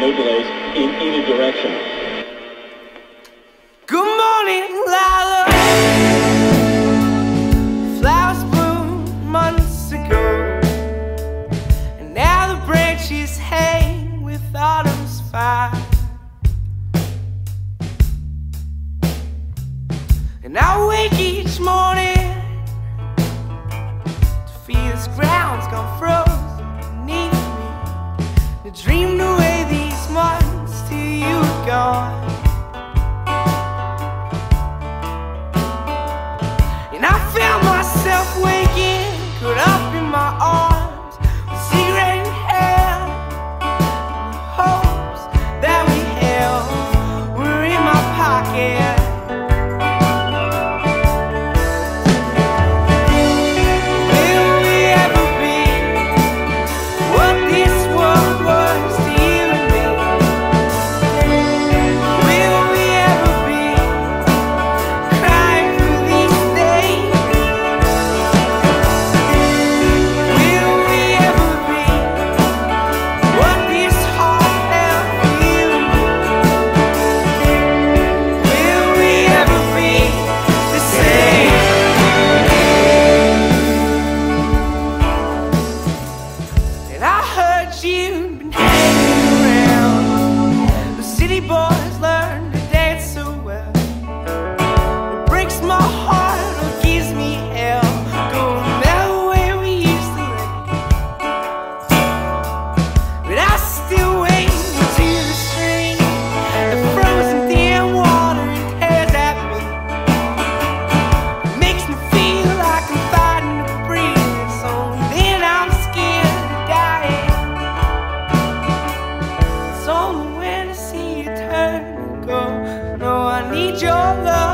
no delays in either direction. And I wake each morning to feel this ground's gone frozen beneath me. To dream away these months till you were gone. June. your love.